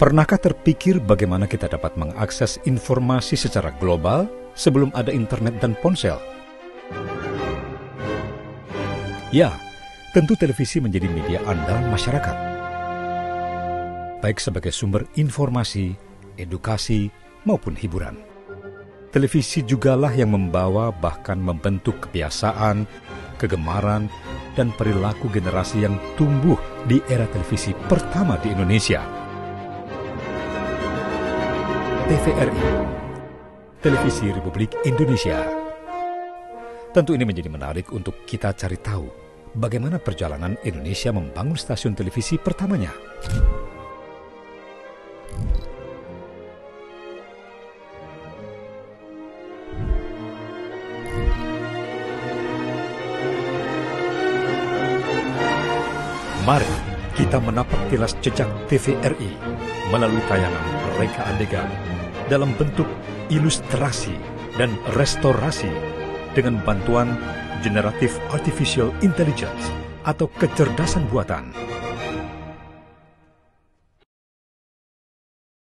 Pernahkah terpikir bagaimana kita dapat mengakses informasi secara global sebelum ada internet dan ponsel? Ya, tentu televisi menjadi media andal masyarakat. Baik sebagai sumber informasi, edukasi, maupun hiburan. Televisi jugalah yang membawa bahkan membentuk kebiasaan, kegemaran, dan perilaku generasi yang tumbuh di era televisi pertama di Indonesia – TVRI, Televisi Republik Indonesia. Tentu ini menjadi menarik untuk kita cari tahu bagaimana perjalanan Indonesia membangun stasiun televisi pertamanya. Mari kita menapak tilas jejak TVRI melalui tayangan reka adegan dalam bentuk ilustrasi dan restorasi dengan bantuan generatif artificial intelligence atau kecerdasan buatan